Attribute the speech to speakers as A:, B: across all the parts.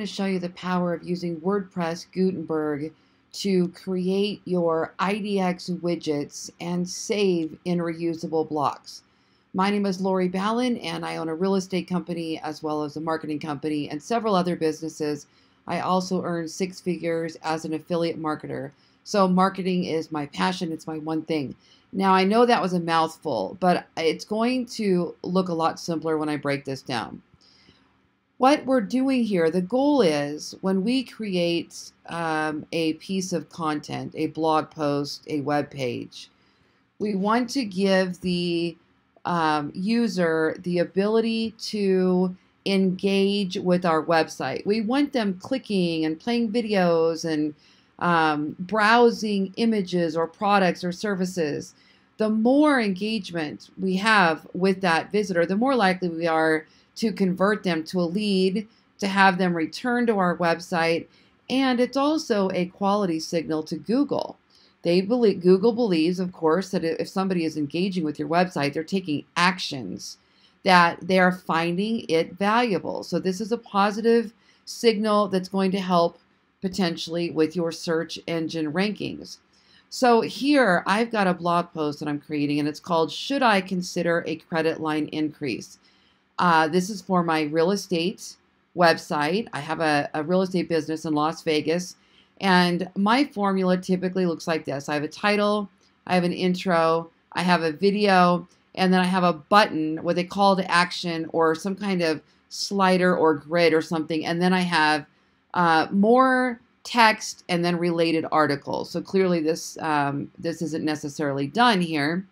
A: going to show you the power of using WordPress Gutenberg to create your IDX widgets and save in reusable blocks. My name is Lori Ballen, and I own a real estate company as well as a marketing company and several other businesses. I also earn six figures as an affiliate marketer. So, marketing is my passion, it's my one thing. Now, I know that was a mouthful, but it's going to look a lot simpler when I break this down what we're doing here, the goal is when we create um, a piece of content, a blog post, a web page, we want to give the um, user the ability to engage with our website. We want them clicking and playing videos and um, browsing images or products or services. The more engagement we have with that visitor, the more likely we are to convert them to a lead, to have them return to our website, and it's also a quality signal to Google. They believe Google believes, of course, that if somebody is engaging with your website, they're taking actions that they are finding it valuable. So this is a positive signal that's going to help potentially with your search engine rankings. So here I've got a blog post that I'm creating and it's called Should I Consider a Credit Line Increase? Uh, this is for my real estate website. I have a, a real estate business in Las Vegas. And my formula typically looks like this I have a title, I have an intro, I have a video, and then I have a button with a call to action or some kind of slider or grid or something. And then I have uh, more text and then related articles. So clearly this um, this isn't necessarily done here.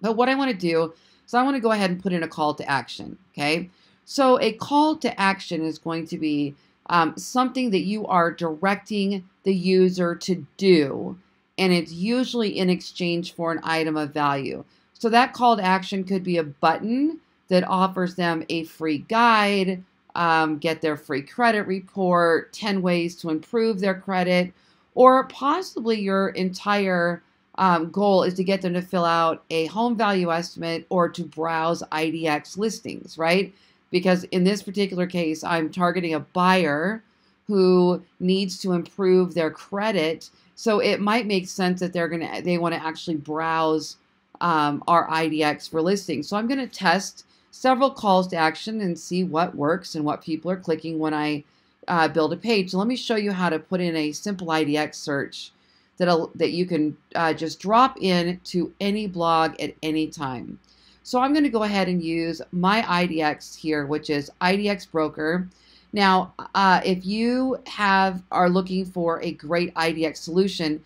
A: But what I want to do so I want to go ahead and put in a call to action. Okay. So a call to action is going to be um, something that you are directing the user to do, and it's usually in exchange for an item of value. So that call to action could be a button that offers them a free guide, um, get their free credit report, 10 ways to improve their credit, or possibly your entire um, goal is to get them to fill out a home value estimate or to browse IDX listings, right? Because in this particular case, I'm targeting a buyer who needs to improve their credit. So it might make sense that they're gonna they want to actually browse um, our IDX for listings. So I'm going to test several calls to action and see what works and what people are clicking when I uh, build a page. So let me show you how to put in a simple IDX search that, that you can uh, just drop in to any blog at any time. So I'm going to go ahead and use my IDX here, which is IDX Broker. Now, uh, if you have are looking for a great IDX solution,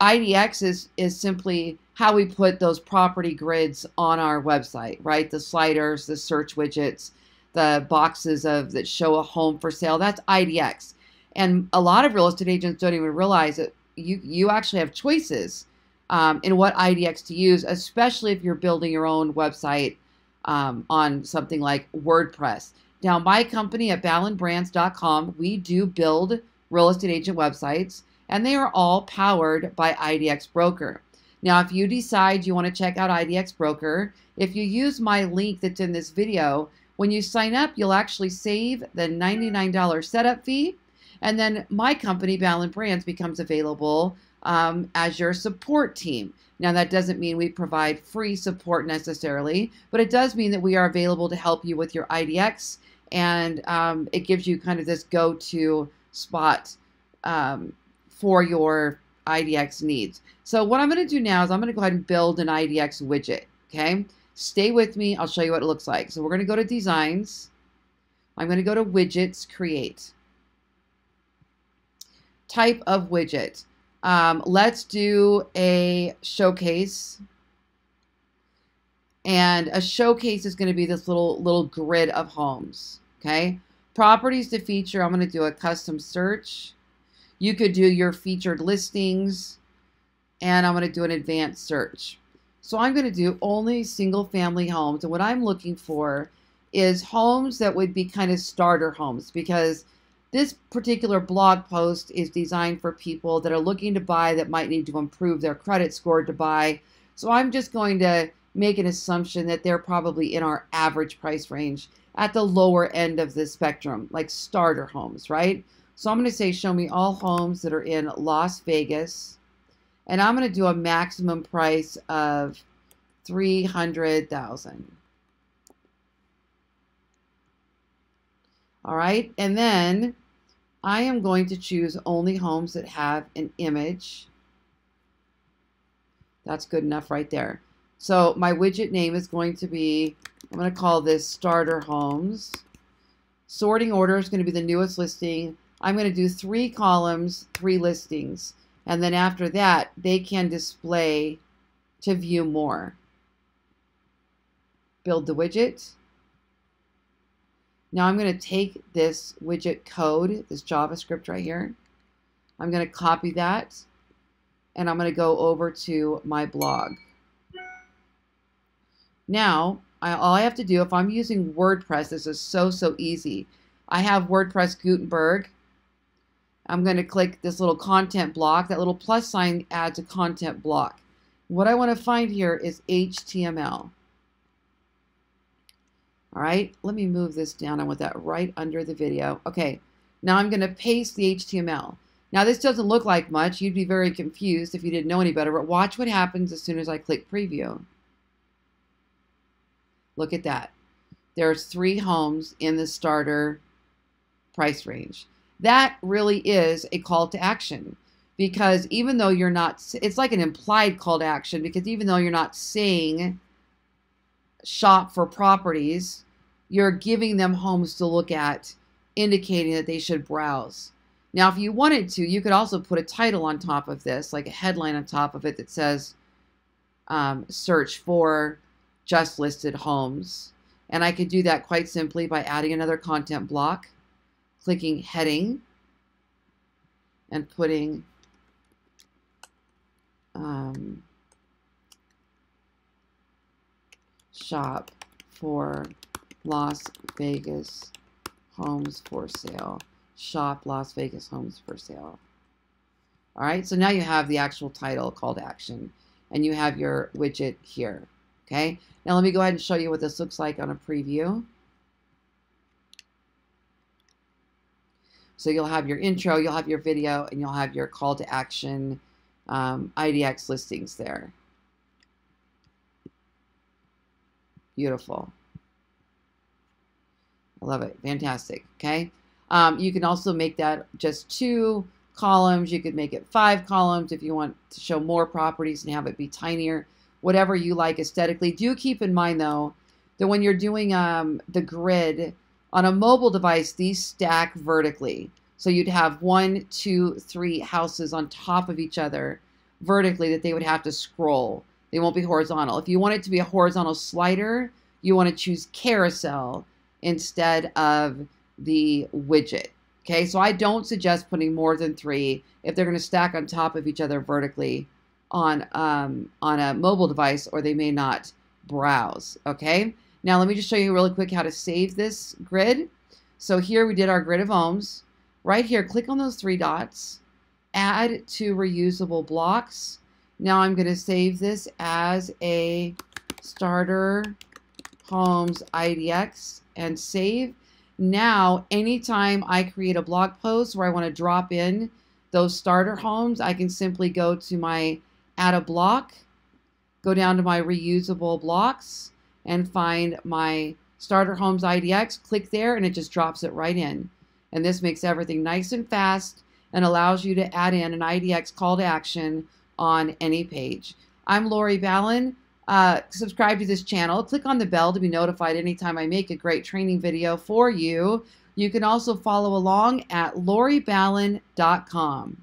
A: IDX is, is simply how we put those property grids on our website, right? The sliders, the search widgets, the boxes of that show a home for sale. That's IDX. And a lot of real estate agents don't even realize that you you actually have choices um, in what IDX to use, especially if you're building your own website um, on something like WordPress. Now, my company at ballenbrands.com, we do build real estate agent websites, and they are all powered by IDX Broker. Now, if you decide you want to check out IDX Broker, if you use my link that's in this video, when you sign up, you'll actually save the $99 setup fee and then my company, Ballen Brands, becomes available um, as your support team. Now, that doesn't mean we provide free support necessarily, but it does mean that we are available to help you with your IDX, and um, it gives you kind of this go to spot um, for your IDX needs. So, what I'm going to do now is I'm going to go ahead and build an IDX widget. Okay, stay with me, I'll show you what it looks like. So, we're going to go to Designs, I'm going to go to Widgets, Create type of widget. Um, let's do a showcase. And a showcase is going to be this little little grid of homes. Okay. Properties to feature. I'm going to do a custom search. You could do your featured listings. And I'm going to do an advanced search. So I'm going to do only single family homes. And what I'm looking for is homes that would be kind of starter homes because this particular blog post is designed for people that are looking to buy that might need to improve their credit score to buy. So I'm just going to make an assumption that they're probably in our average price range. at the lower end of the spectrum, like starter homes, right? So I'm going to say, show me all homes that are in Las Vegas. And I'm going to do a maximum price of 300,000. All right. And then I am going to choose only homes that have an image. That's good enough right there. So my widget name is going to be, I'm going to call this starter homes. Sorting order is going to be the newest listing. I'm going to do three columns, three listings. And then after that, they can display to view more. Build the widget. Now I'm going to take this widget code, this JavaScript right here. I'm going to copy that and I'm going to go over to my blog. Now, I, all I have to do, if I'm using WordPress, this is so, so easy. I have WordPress Gutenberg. I'm going to click this little content block. That little plus sign adds a content block. What I want to find here is HTML. All right, let me move this down. I want that right under the video. Okay, now I'm going to paste the HTML. Now this doesn't look like much. You'd be very confused if you didn't know any better, but watch what happens as soon as I click preview. Look at that. There's three homes in the starter price range. That really is a call to action because even though you're not, it's like an implied call to action because even though you're not saying shop for properties, you're giving them homes to look at, indicating that they should browse. Now, if you wanted to, you could also put a title on top of this, like a headline on top of it that says um, search for just listed homes. And I could do that quite simply by adding another content block, clicking heading, and putting um, shop for Las Vegas homes for sale. Shop Las Vegas homes for sale. All right, so now you have the actual title, call to action, and you have your widget here. Okay, now let me go ahead and show you what this looks like on a preview. So you'll have your intro, you'll have your video, and you'll have your call to action um, IDX listings there. Beautiful. I love it. Fantastic. Okay. Um, you can also make that just two columns. You could make it five columns if you want to show more properties and have it be tinier, whatever you like aesthetically. Do keep in mind, though, that when you're doing um, the grid on a mobile device, these stack vertically. So you'd have one, two, three houses on top of each other vertically that they would have to scroll. They won't be horizontal. If you want it to be a horizontal slider, you want to choose carousel instead of the widget. Okay, so I don't suggest putting more than three if they're going to stack on top of each other vertically on um, on a mobile device, or they may not browse. Okay, now let me just show you really quick how to save this grid. So here we did our grid of homes. Right here, click on those three dots, add to reusable blocks. Now I'm going to save this as a starter homes IDX and save. Now, anytime I create a blog post where I want to drop in those starter homes, I can simply go to my add a block, go down to my reusable blocks and find my starter homes IDX, click there and it just drops it right in. And this makes everything nice and fast and allows you to add in an IDX call to action on any page. I'm Lori Ballen. Uh, subscribe to this channel. Click on the bell to be notified anytime I make a great training video for you. You can also follow along at loriballen.com.